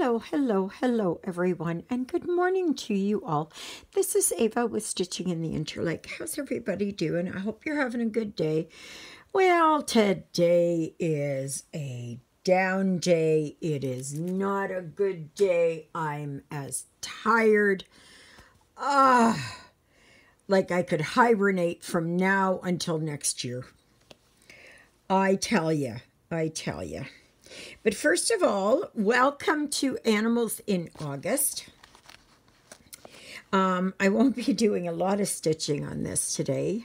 Hello, hello, hello, everyone, and good morning to you all. This is Ava with Stitching in the Interlake. How's everybody doing? I hope you're having a good day. Well, today is a down day. It is not a good day. I'm as tired. Ah, like I could hibernate from now until next year. I tell you, I tell you. But first of all, welcome to Animals in August. Um, I won't be doing a lot of stitching on this today,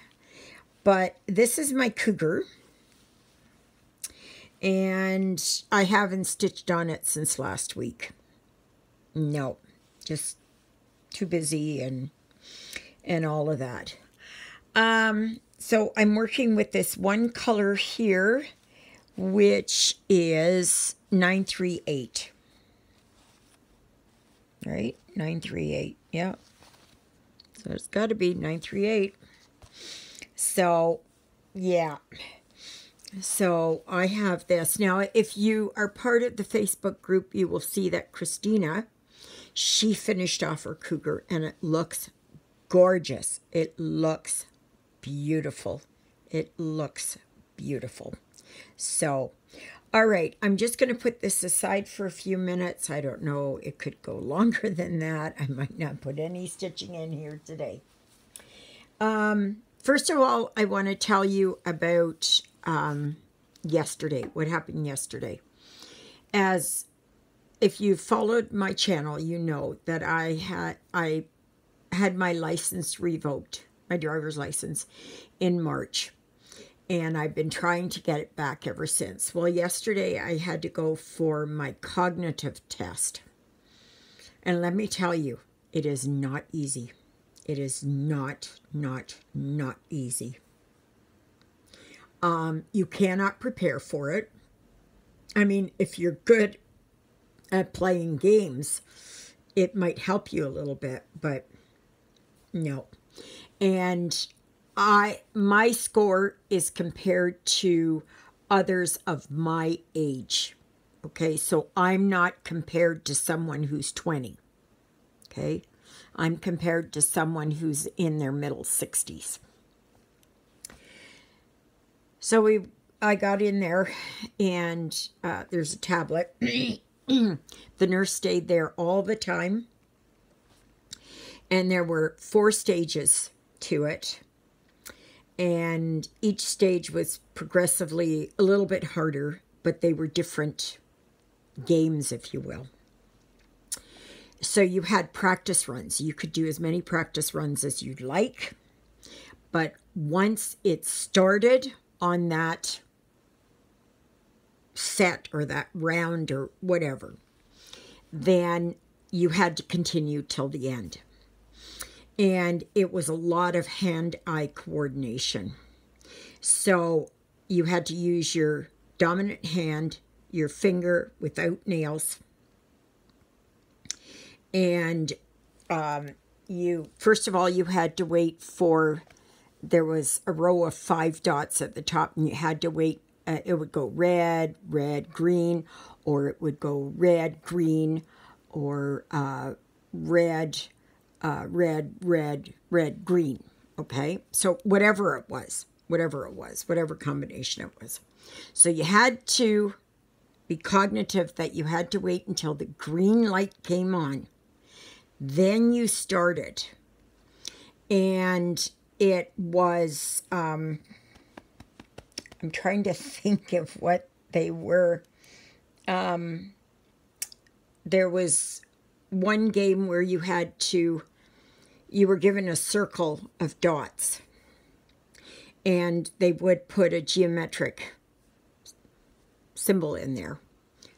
but this is my cougar. And I haven't stitched on it since last week. No, just too busy and and all of that. Um, so I'm working with this one color here which is 938. Right? 938. Yeah. So it's got to be 938. So, yeah. So I have this. Now, if you are part of the Facebook group, you will see that Christina, she finished off her cougar and it looks gorgeous. It looks beautiful. It looks beautiful. So, all right, I'm just going to put this aside for a few minutes. I don't know, it could go longer than that. I might not put any stitching in here today. Um, first of all, I want to tell you about um, yesterday, what happened yesterday. As if you followed my channel, you know that I had I had my license revoked, my driver's license, in March and I've been trying to get it back ever since. Well, yesterday I had to go for my cognitive test. And let me tell you, it is not easy. It is not, not, not easy. Um, you cannot prepare for it. I mean, if you're good at playing games, it might help you a little bit, but no. And I my score is compared to others of my age. Okay, so I'm not compared to someone who's 20. Okay, I'm compared to someone who's in their middle 60s. So we, I got in there, and uh, there's a tablet. the nurse stayed there all the time, and there were four stages to it and each stage was progressively a little bit harder, but they were different games, if you will. So you had practice runs. You could do as many practice runs as you'd like, but once it started on that set or that round or whatever, then you had to continue till the end and it was a lot of hand-eye coordination. So you had to use your dominant hand, your finger without nails, and um, you first of all you had to wait for there was a row of five dots at the top, and you had to wait. Uh, it would go red, red, green, or it would go red, green, or uh, red uh, red, red, red, green. Okay, so whatever it was, whatever it was, whatever combination it was. So you had to be cognitive that you had to wait until the green light came on. Then you started. And it was, um, I'm trying to think of what they were. Um, there was one game where you had to you were given a circle of dots and they would put a geometric symbol in there.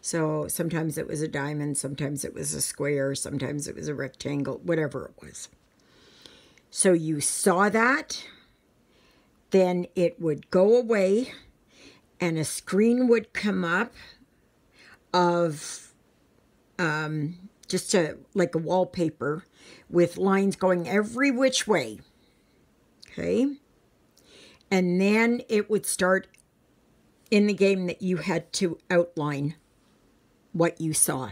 So sometimes it was a diamond, sometimes it was a square, sometimes it was a rectangle, whatever it was. So you saw that, then it would go away and a screen would come up of um, just a, like a wallpaper with lines going every which way. Okay. And then it would start in the game that you had to outline what you saw.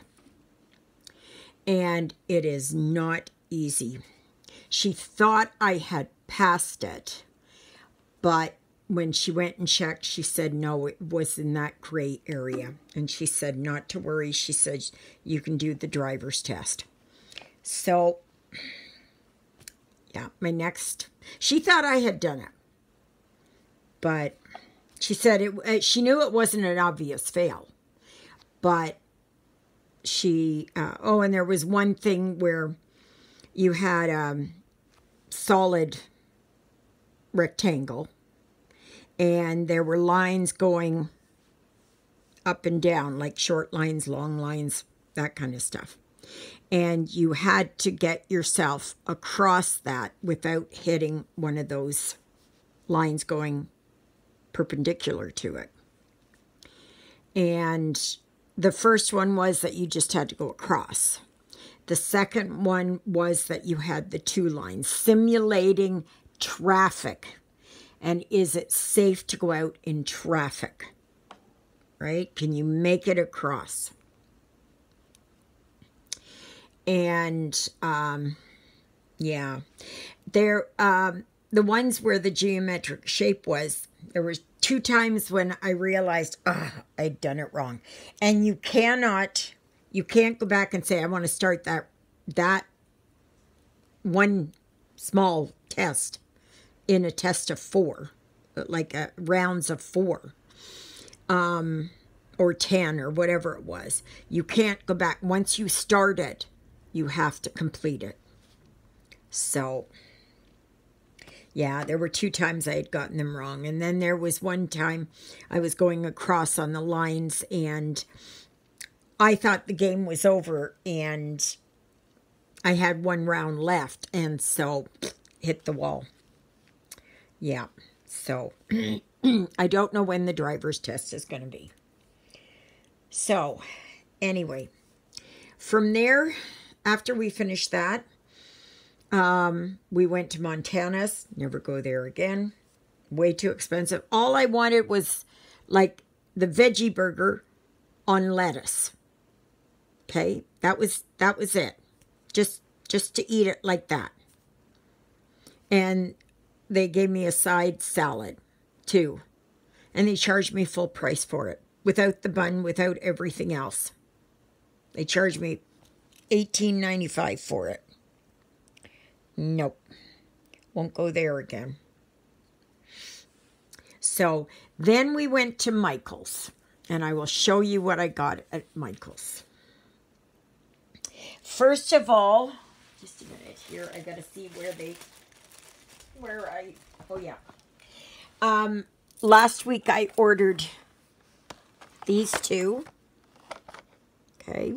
and it is not easy. She thought I had passed it, but when she went and checked, she said no, it was in that gray area. And she said not to worry. She said you can do the driver's test. So, yeah, my next, she thought I had done it. But she said it, uh, she knew it wasn't an obvious fail. But she, uh, oh, and there was one thing where you had a um, solid rectangle and there were lines going up and down, like short lines, long lines, that kind of stuff. And you had to get yourself across that without hitting one of those lines going perpendicular to it. And the first one was that you just had to go across. The second one was that you had the two lines, simulating traffic and is it safe to go out in traffic? Right? Can you make it across? And um, yeah, there um, the ones where the geometric shape was. There was two times when I realized, oh, I'd done it wrong, and you cannot, you can't go back and say I want to start that that one small test in a test of four, like a, rounds of four, um, or 10 or whatever it was. You can't go back. Once you start it, you have to complete it. So, yeah, there were two times I had gotten them wrong. And then there was one time I was going across on the lines and I thought the game was over and I had one round left. And so hit the wall yeah, so I don't know when the driver's test is going to be. So, anyway, from there, after we finished that, um, we went to Montana's. Never go there again. Way too expensive. All I wanted was like the veggie burger on lettuce. Okay, that was that was it. Just just to eat it like that. And they gave me a side salad too. And they charged me full price for it without the bun, without everything else. They charged me eighteen ninety five for it. Nope. Won't go there again. So then we went to Michael's, and I will show you what I got at Michael's. First of all, just a minute here, I got to see where they where I, oh yeah. Um, last week I ordered these two. Okay.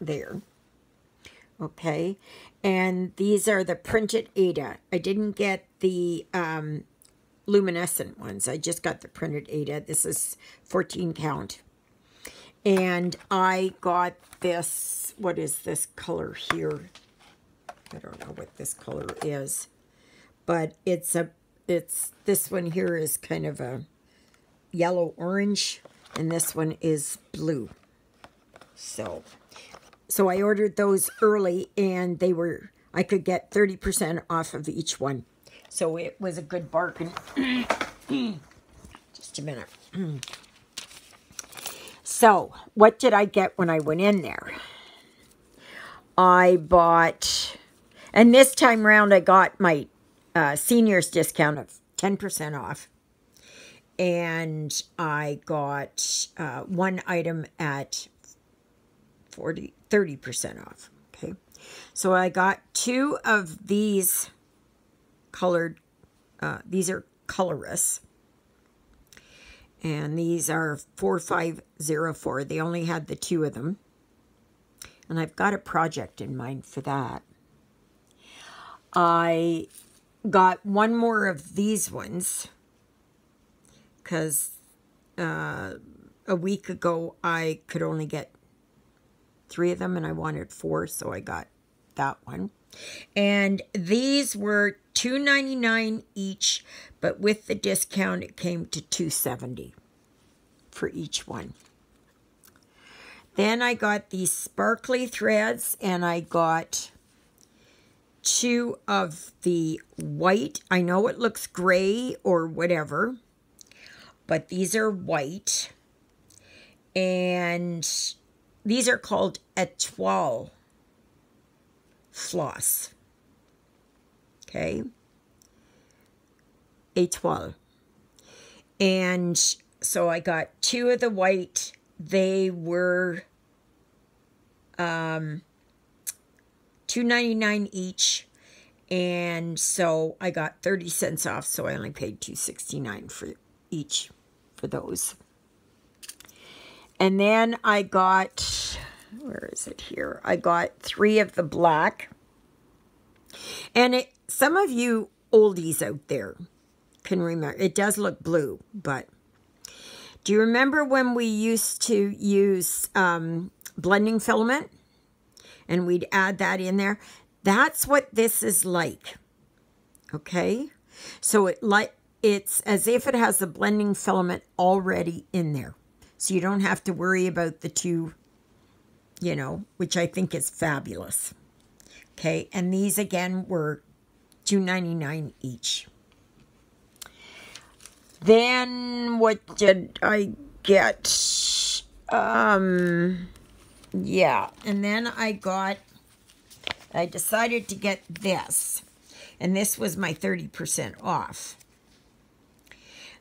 There. Okay. And these are the printed Aida. I didn't get the um, luminescent ones. I just got the printed Aida. This is 14 count. And I got this, what is this color here? I don't know what this color is, but it's a, it's, this one here is kind of a yellow orange, and this one is blue. So, so I ordered those early, and they were, I could get 30% off of each one. So it was a good bargain. Just a minute. so, what did I get when I went in there? I bought and this time around, I got my uh, senior's discount of 10% off. And I got uh, one item at 40, 30% off. Okay. So I got two of these colored, uh, these are colorless. And these are 4504. They only had the two of them. And I've got a project in mind for that. I got one more of these ones because uh, a week ago I could only get three of them and I wanted four, so I got that one. And these were two ninety nine each, but with the discount it came to two seventy for each one. Then I got these sparkly threads and I got two of the white. I know it looks gray or whatever, but these are white. And these are called Etoile floss. Okay. Etoile. And so I got two of the white. They were um, two ninety nine each. And so I got 30 cents off, so I only paid two sixty nine for each for those. And then I got, where is it here? I got three of the black. And it, some of you oldies out there can remember, it does look blue, but do you remember when we used to use um, blending filament? And we'd add that in there. That's what this is like. Okay? So it like it's as if it has the blending filament already in there. So you don't have to worry about the two, you know, which I think is fabulous. Okay, and these again were two ninety nine each. Then what did I get? Um, yeah, and then I got, I decided to get this, and this was my 30% off.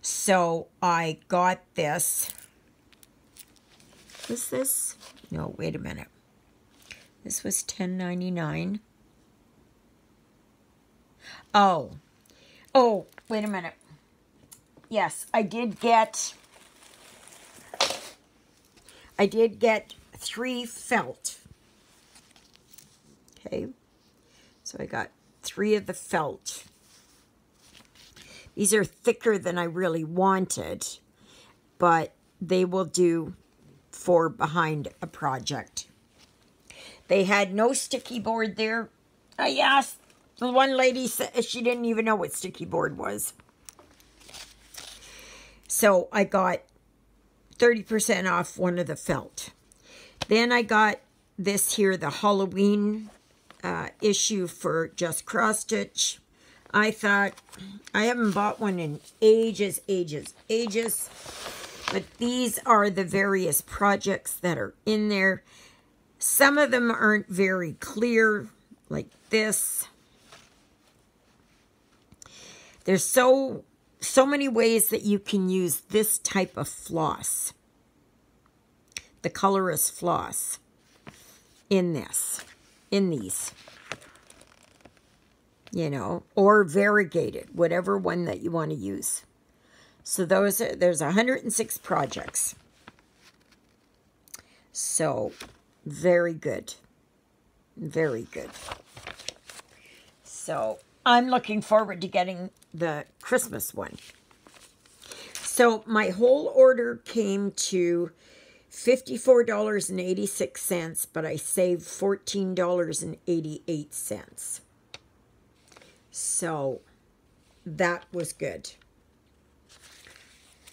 So I got this. Was this? No, wait a minute. This was ten ninety nine. Oh. Oh, wait a minute. Yes, I did get I did get three felt. Okay. So I got three of the felt. These are thicker than I really wanted, but they will do for behind a project. They had no sticky board there. I asked the one lady she didn't even know what sticky board was. So I got 30% off one of the felt. Then I got this here, the Halloween uh, issue for Just Cross Stitch. I thought, I haven't bought one in ages, ages, ages. But these are the various projects that are in there. Some of them aren't very clear, like this. There's so, so many ways that you can use this type of floss. The colorless floss in this, in these you know, or variegated, whatever one that you want to use. So those are, there's 106 projects. So very good. Very good. So I'm looking forward to getting the Christmas one. So my whole order came to $54.86, but I saved $14.88. So that was good.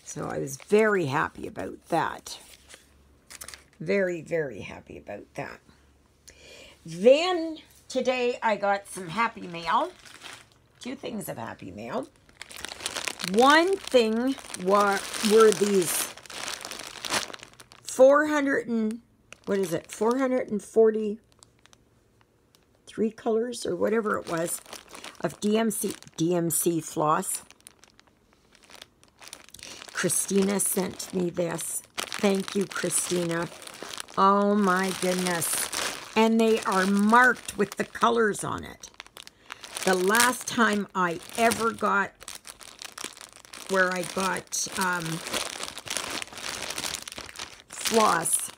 So I was very happy about that. Very, very happy about that. Then today I got some Happy Mail. Two things of Happy Mail. One thing were, were these 400 and, what is it, 443 colors or whatever it was of DMC, DMC floss. Christina sent me this. Thank you, Christina. Oh my goodness. And they are marked with the colors on it. The last time I ever got, where I got um, floss,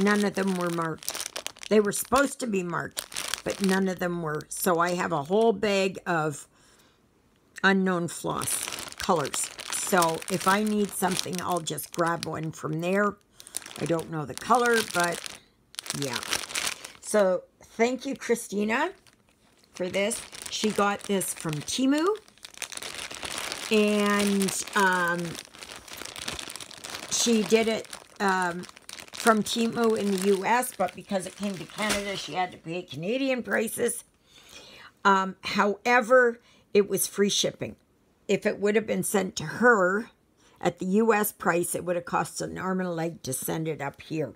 none of them were marked. They were supposed to be marked, but none of them were. So I have a whole bag of unknown floss colors. So if I need something, I'll just grab one from there. I don't know the color, but yeah. So thank you, Christina, for this. She got this from Temu. And um, she did it, um, from Temu in the US, but because it came to Canada, she had to pay Canadian prices. Um, however, it was free shipping. If it would have been sent to her at the US price, it would have cost an arm and a leg to send it up here.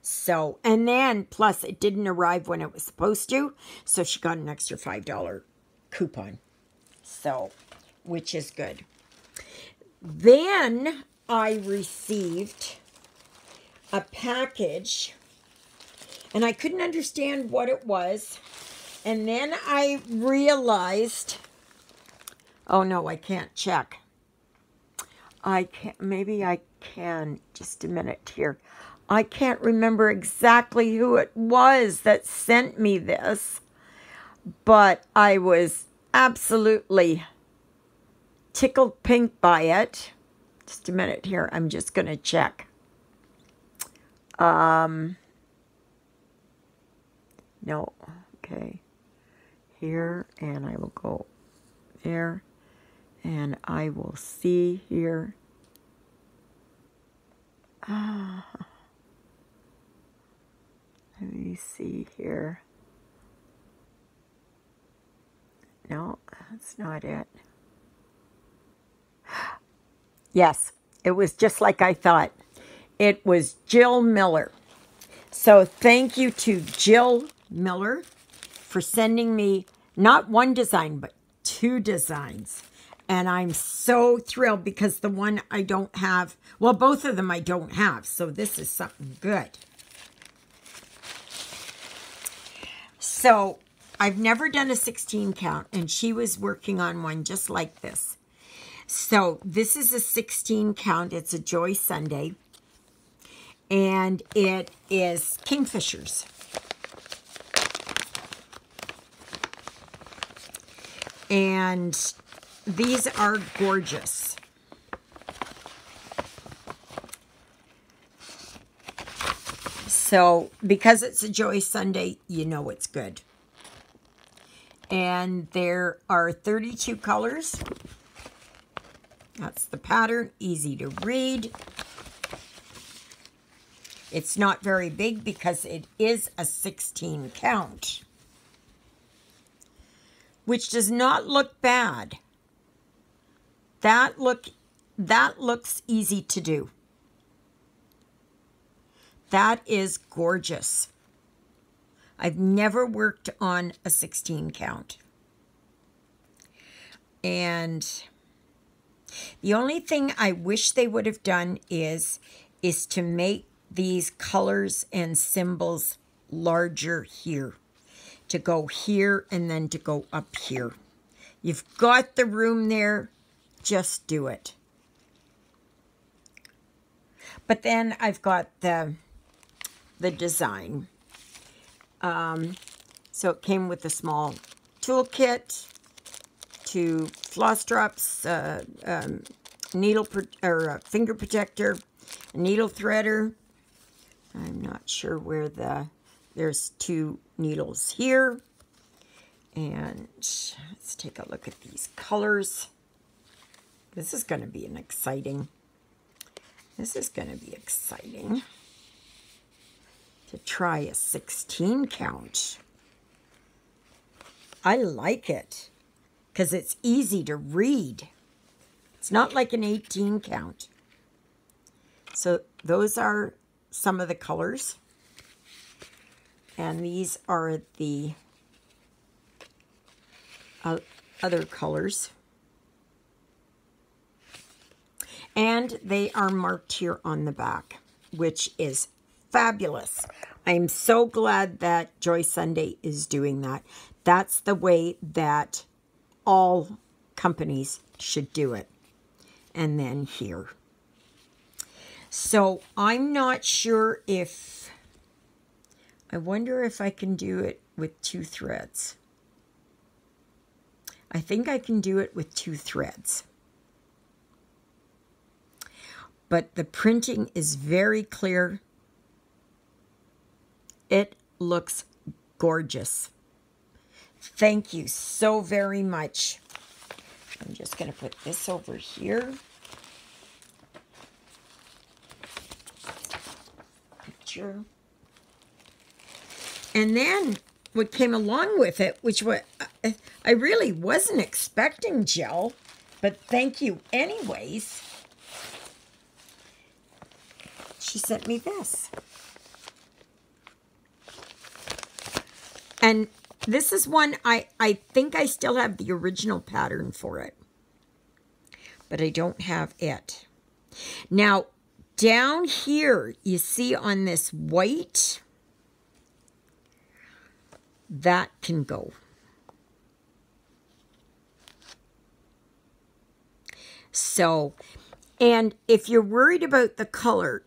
So, and then plus it didn't arrive when it was supposed to, so she got an extra $5 coupon. So, which is good. Then I received a package and I couldn't understand what it was. And then I realized, oh no, I can't check. I can't, maybe I can, just a minute here. I can't remember exactly who it was that sent me this, but I was absolutely tickled pink by it. Just a minute here. I'm just going to check. Um, no. Okay. Here, and I will go there, and I will see here. Ah. Let me see here. No, that's not it. Yes, it was just like I thought. It was Jill Miller. So thank you to Jill Miller for sending me not one design, but two designs. And I'm so thrilled because the one I don't have, well, both of them I don't have. So this is something good. So I've never done a 16 count, and she was working on one just like this. So this is a 16 count. It's a Joy Sunday. And it is Kingfishers. And these are gorgeous. So, because it's a Joy Sunday, you know it's good. And there are 32 colors. That's the pattern, easy to read. It's not very big because it is a 16 count. Which does not look bad. That look that looks easy to do. That is gorgeous. I've never worked on a 16 count. And the only thing I wish they would have done is, is to make these colors and symbols larger here. To go here and then to go up here. You've got the room there, just do it. But then I've got the the design. Um, so it came with a small toolkit, two floss drops, uh, um, needle or finger protector, needle threader. I'm not sure where the, there's two needles here. And let's take a look at these colors. This is going to be an exciting, this is going to be exciting to try a 16 count. I like it because it's easy to read. It's not like an 18 count. So those are some of the colors. And these are the uh, other colors. And they are marked here on the back, which is fabulous. I'm so glad that Joy Sunday is doing that. That's the way that all companies should do it. And then here. So I'm not sure if, I wonder if I can do it with two threads. I think I can do it with two threads. But the printing is very clear it looks gorgeous. Thank you so very much. I'm just going to put this over here. And then what came along with it, which what I really wasn't expecting Jill, but thank you anyways. She sent me this. And this is one I, I think I still have the original pattern for it. But I don't have it. Now, down here, you see on this white, that can go. So, and if you're worried about the color,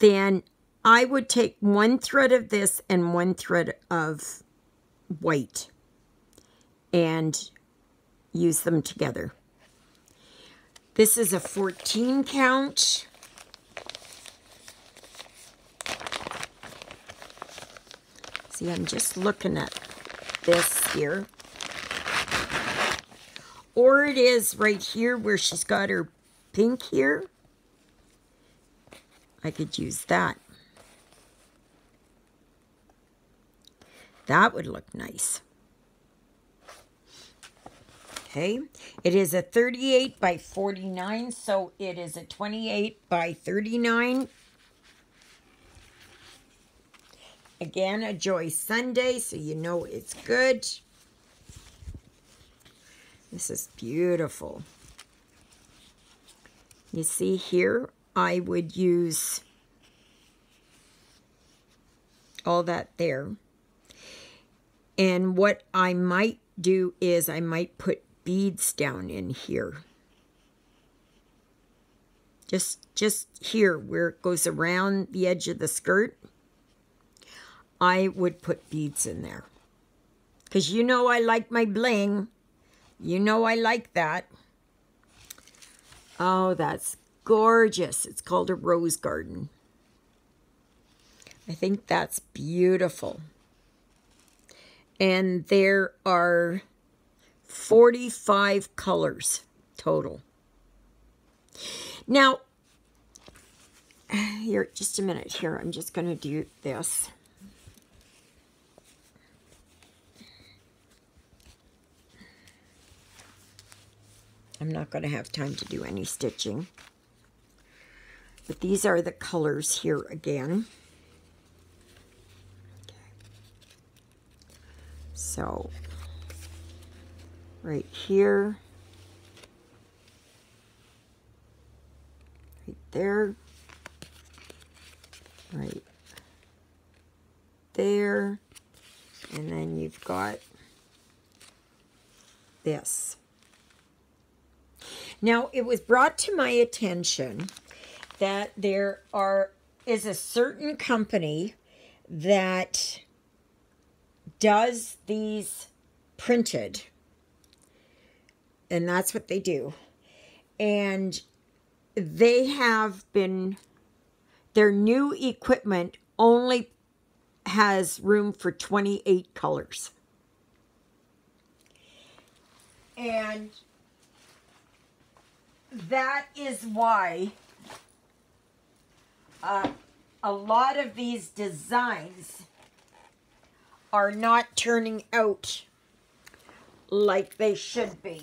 then I would take one thread of this and one thread of white and use them together. This is a 14 count. See, I'm just looking at this here. Or it is right here where she's got her pink here. I could use that. That would look nice. Okay, it is a 38 by 49, so it is a 28 by 39. Again, a Joy Sunday, so you know it's good. This is beautiful. You see here, I would use all that there. And what I might do is I might put beads down in here. Just, just here where it goes around the edge of the skirt. I would put beads in there. Because you know I like my bling. You know I like that. Oh, that's gorgeous. It's called a rose garden. I think that's beautiful. And there are 45 colors total. Now, here, just a minute here. I'm just going to do this. I'm not going to have time to do any stitching. But these are the colors here again. Okay. So, right here, right there, right there, and then you've got this. Now, it was brought to my attention that there are is a certain company that does these printed and that's what they do and they have been their new equipment only has room for 28 colors and that is why uh, a lot of these designs are not turning out like they should be.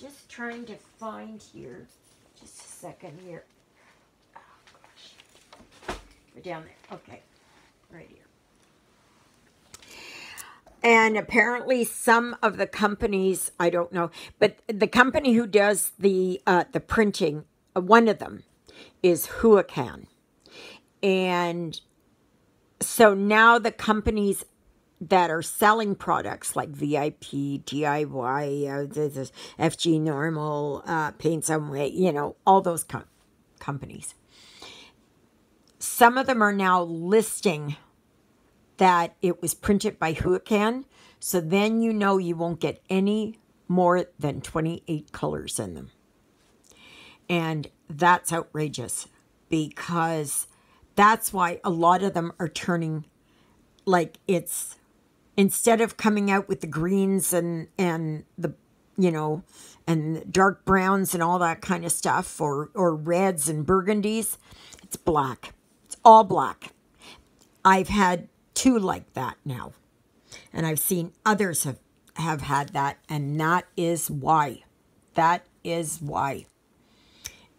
Just trying to find here, just a second here. Oh gosh, we're down there, okay, right here. And apparently some of the companies, I don't know, but the company who does the uh, the printing, uh, one of them is Huacan. And so now the companies that are selling products like VIP, DIY, uh, FG Normal, uh, Paint Some Way, you know, all those com companies. Some of them are now listing that it was printed by Huacan. So then you know you won't get any more than 28 colors in them. And that's outrageous because that's why a lot of them are turning like it's instead of coming out with the greens and and the you know, and dark browns and all that kind of stuff, or, or reds and burgundies. It's black. It's all black. I've had two like that now. And I've seen others have, have had that, and that is why. That is why.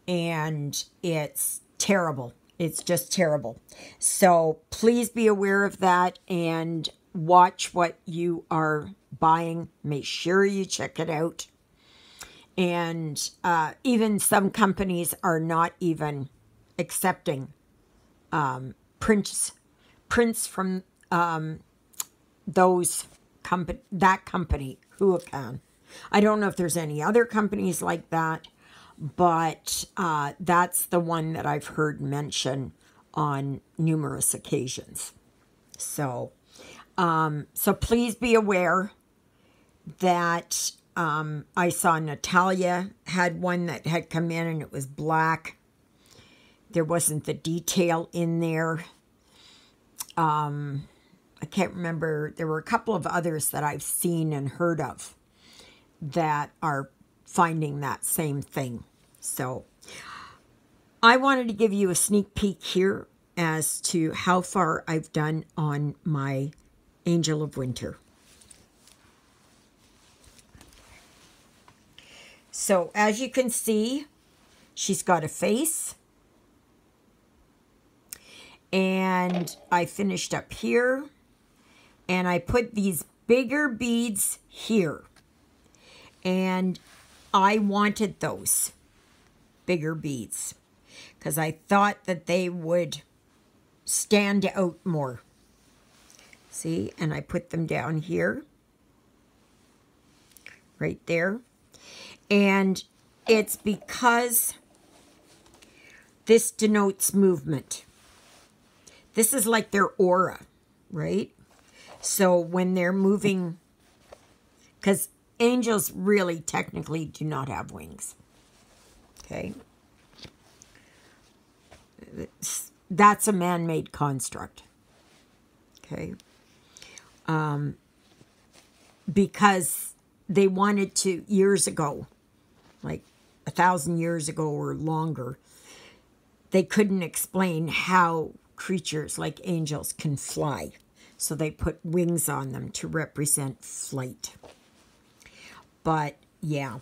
And it's terrible. It's just terrible. So please be aware of that and watch what you are buying. Make sure you check it out. And uh, even some companies are not even accepting um, prints prints from um, those company that company Huacan. I don't know if there's any other companies like that, but uh, that's the one that I've heard mention on numerous occasions. So, um, so please be aware that um, I saw Natalia had one that had come in and it was black. There wasn't the detail in there. Um, I can't remember. There were a couple of others that I've seen and heard of that are finding that same thing. So I wanted to give you a sneak peek here as to how far I've done on my Angel of Winter. So as you can see, she's got a face. And I finished up here. And I put these bigger beads here. And I wanted those bigger beads because I thought that they would stand out more. See, and I put them down here, right there. And it's because this denotes movement. This is like their aura, right? So when they're moving, because angels really technically do not have wings. Okay. That's a man-made construct. Okay. Um, because they wanted to, years ago, like a thousand years ago or longer, they couldn't explain how creatures like angels can fly. So they put wings on them to represent flight. But yeah.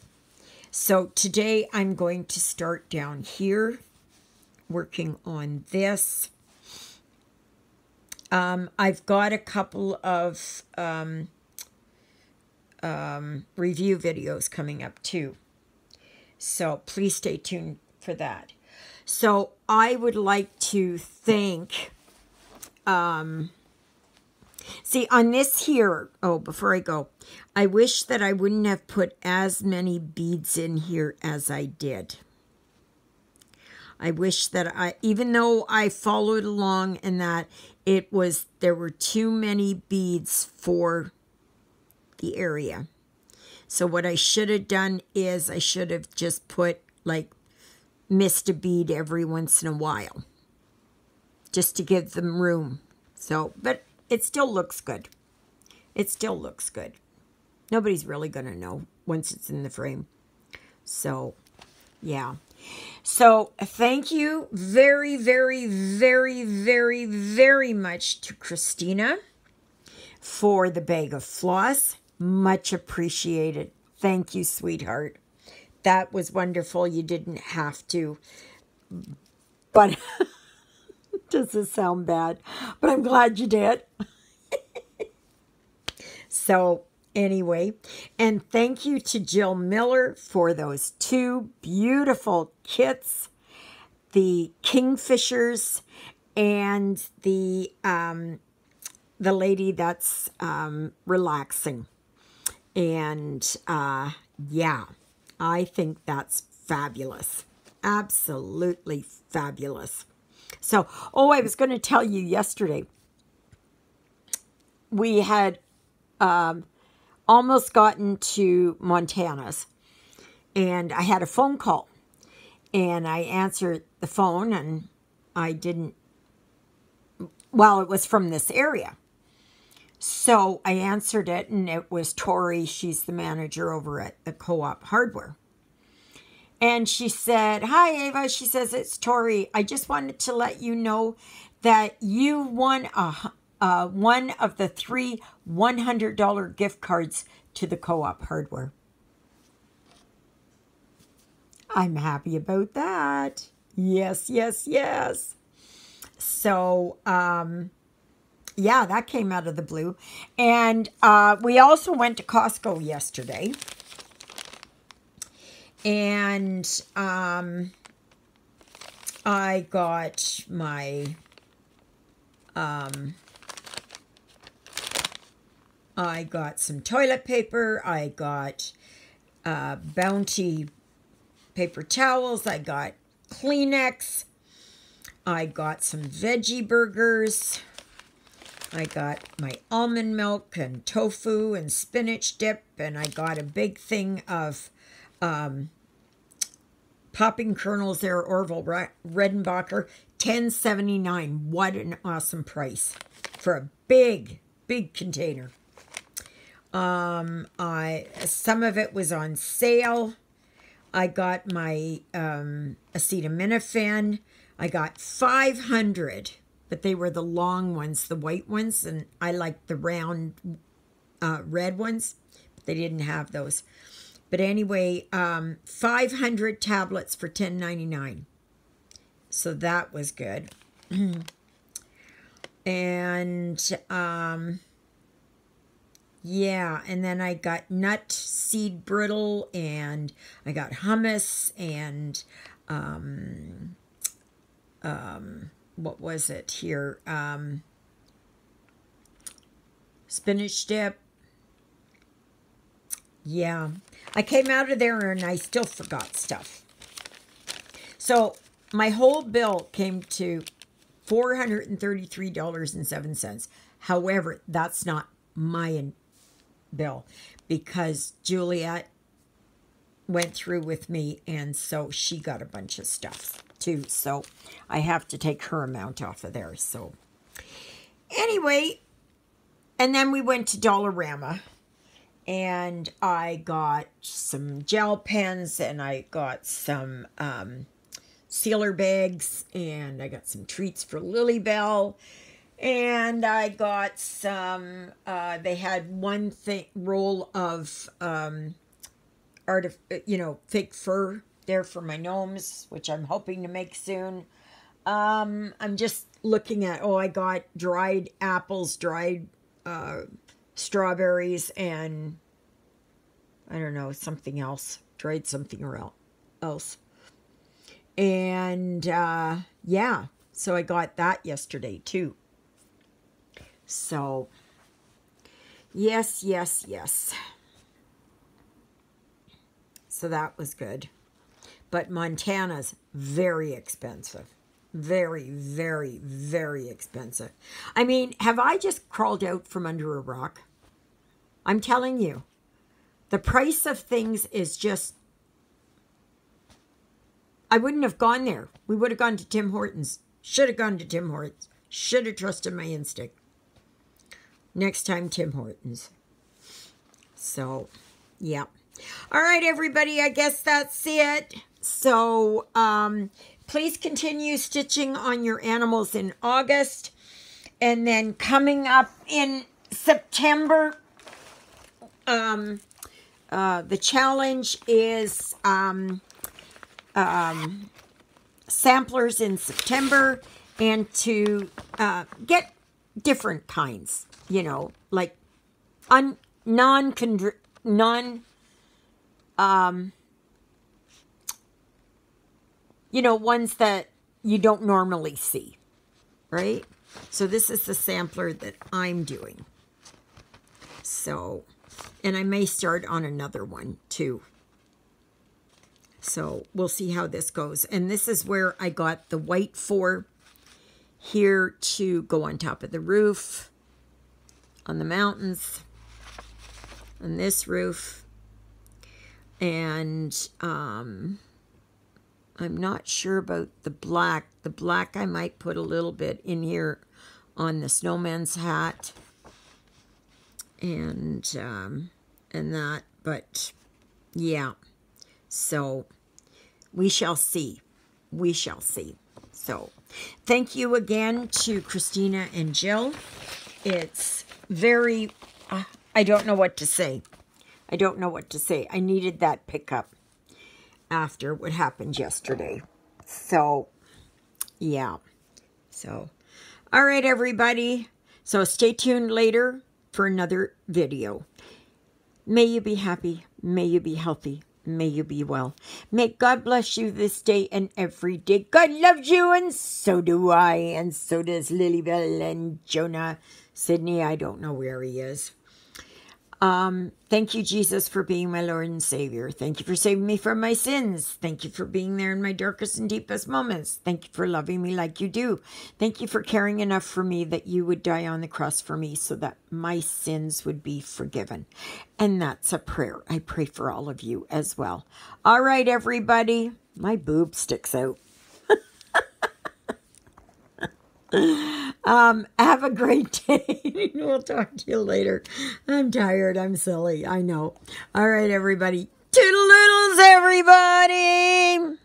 So today I'm going to start down here working on this. Um, I've got a couple of um, um, review videos coming up too. So please stay tuned for that. So I would like to thank, um, see on this here, oh, before I go, I wish that I wouldn't have put as many beads in here as I did. I wish that I, even though I followed along and that it was, there were too many beads for the area. So what I should have done is I should have just put like missed a bead every once in a while just to give them room. So, but it still looks good. It still looks good. Nobody's really going to know once it's in the frame. So, yeah. So, thank you very, very, very, very, very much to Christina for the bag of floss. Much appreciated. Thank you, sweetheart. That was wonderful. You didn't have to. But does this sound bad? But I'm glad you did. so, anyway, and thank you to Jill Miller for those two beautiful kits the kingfishers and the um, the lady that's um, relaxing. And uh, yeah, I think that's fabulous. Absolutely fabulous. So, oh, I was going to tell you yesterday, we had um, almost gotten to Montana's, and I had a phone call, and I answered the phone, and I didn't, well, it was from this area. So I answered it, and it was Tori. She's the manager over at the co op hardware. And she said, Hi, Ava. She says, It's Tori. I just wanted to let you know that you won a, uh, one of the three $100 gift cards to the co op hardware. I'm happy about that. Yes, yes, yes. So, um, yeah, that came out of the blue. And uh, we also went to Costco yesterday. And um, I got my um, I got some toilet paper. I got uh, Bounty paper towels. I got Kleenex. I got some veggie burgers. I got my almond milk and tofu and spinach dip, and I got a big thing of um, popping kernels there, Orville Redenbacher, ten seventy nine. What an awesome price for a big, big container. Um, I some of it was on sale. I got my um, acetaminophen. I got 500, but they were the long ones, the white ones, and I like the round uh, red ones, but they didn't have those. But anyway, um, 500 tablets for 10.99. So that was good. and um, yeah, and then I got nut seed brittle and I got hummus and um um what was it here? Um spinach dip. Yeah. I came out of there and I still forgot stuff. So my whole bill came to $433.07. However, that's not my bill because Juliet went through with me and so she got a bunch of stuff too. So I have to take her amount off of there. So anyway, and then we went to Dollarama and I got some gel pens and I got some um, sealer bags and I got some treats for Lily Bell and I got some. Uh, they had one thing roll of um, art of you know fake fur there for my gnomes, which I'm hoping to make soon. Um, I'm just looking at. Oh, I got dried apples, dried uh, strawberries, and I don't know something else. Dried something or else. And uh, yeah, so I got that yesterday too. So, yes, yes, yes. So that was good. But Montana's very expensive. Very, very, very expensive. I mean, have I just crawled out from under a rock? I'm telling you, the price of things is just. I wouldn't have gone there. We would have gone to Tim Hortons. Should have gone to Tim Hortons. Should have trusted my instinct. Next time, Tim Hortons. So, yeah. All right, everybody, I guess that's it. So, um, please continue stitching on your animals in August. And then coming up in September, um, uh, the challenge is um, um, samplers in September and to uh, get different kinds you know, like un non non um you know, ones that you don't normally see, right? So this is the sampler that I'm doing. So, and I may start on another one too. So we'll see how this goes. And this is where I got the white for here to go on top of the roof on the mountains on this roof. And um, I'm not sure about the black. The black I might put a little bit in here on the snowman's hat. and um, and that. But yeah, so we shall see. We shall see. So thank you again to Christina and Jill. It's very, uh, I don't know what to say. I don't know what to say. I needed that pickup after what happened yesterday. So, yeah. So, all right, everybody. So stay tuned later for another video. May you be happy. May you be healthy. May you be well. May God bless you this day and every day. God loves you, and so do I, and so does Lilybell and Jonah. Sydney, I don't know where he is. Um, thank you, Jesus, for being my Lord and Savior. Thank you for saving me from my sins. Thank you for being there in my darkest and deepest moments. Thank you for loving me like you do. Thank you for caring enough for me that you would die on the cross for me so that my sins would be forgiven. And that's a prayer. I pray for all of you as well. All right, everybody. My boob sticks out. Um, have a great day. we'll talk to you later. I'm tired. I'm silly. I know. All right, everybody. Toodle-oodles, everybody.